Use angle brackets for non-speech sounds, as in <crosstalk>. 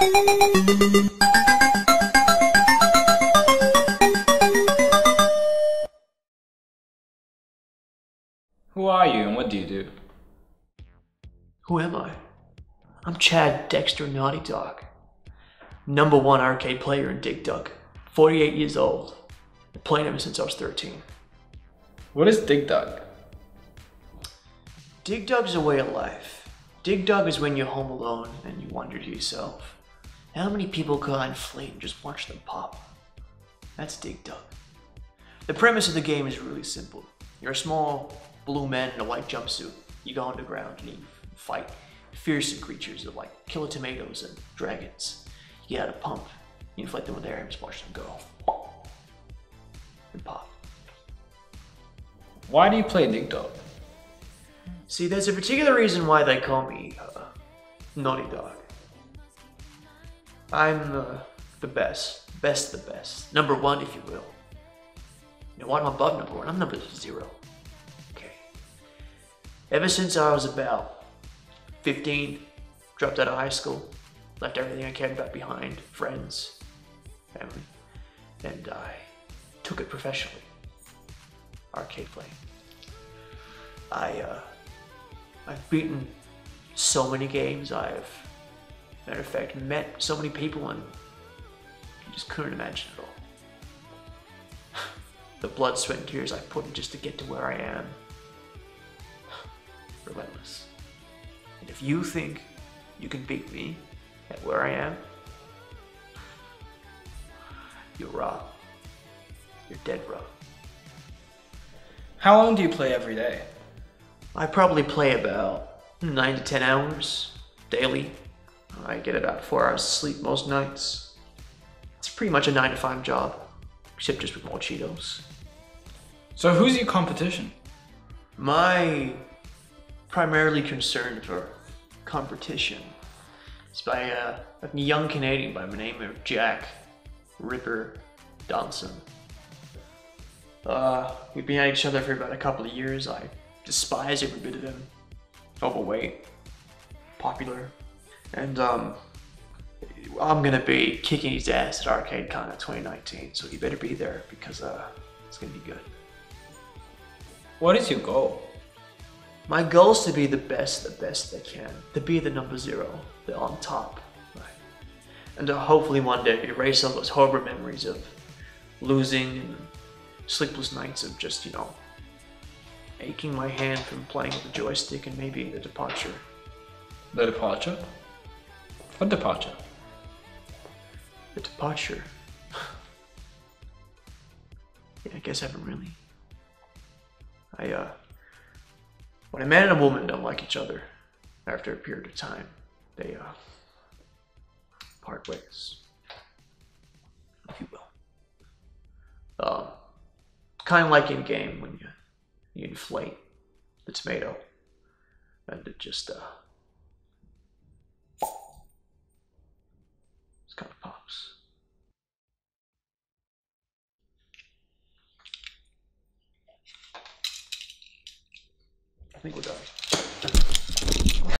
Who are you and what do you do? Who am I? I'm Chad Dexter Naughty Dog. Number one arcade player in Dig Dug. 48 years old. Been playing ever since I was 13. What is Dig Dug? Dig Dug's a way of life. Dig Dug is when you're home alone and you wonder to yourself, how many people could I inflate and just watch them pop? That's Dig Dug. The premise of the game is really simple. You're a small blue man in a white jumpsuit. You go underground and you fight fearsome creatures that like killer tomatoes and dragons. You get out a pump, you inflate them with air and just watch them go. And pop. Why do you play Dig Dug? See, there's a particular reason why they call me uh, Naughty Dog. I'm uh, the best, best the best, number one, if you will. You know? I'm above number one. I'm number zero. Okay. Ever since I was about 15, dropped out of high school, left everything I cared about behind, friends, family, and I took it professionally. Arcade playing. I uh, I've beaten so many games. I've, matter of fact, met so many people and you just couldn't imagine it all. <sighs> the blood, sweat, and tears I put in just to get to where I am. <sighs> Relentless. And if you think you can beat me at where I am, <sighs> you're wrong. You're dead wrong. How long do you play every day? I probably play about 9 to 10 hours daily. I get about 4 hours of sleep most nights. It's pretty much a 9 to 5 job, except just with more Cheetos. So who's your competition? My primarily concern for competition is by a, a young Canadian by the name of Jack Ripper Donson. Uh, we've been at each other for about a couple of years. I despise every bit of him. Overweight, popular, and um, I'm gonna be kicking his ass at Arcade Con 2019. So you better be there because uh, it's gonna be good. What is your goal? My goal is to be the best, the best I can. To be the number zero, the on top. Right? And to hopefully one day erase all those horrible memories of losing and sleepless nights of just, you know, aching my hand from playing with the joystick and maybe the departure. The departure? What departure? The departure. <sighs> yeah, I guess I haven't really. I, uh. When a man and a woman don't like each other after a period of time, they, uh. part ways. If you will. Um. Kind of like in game when you you inflate the tomato and it just uh pops. I think we're done.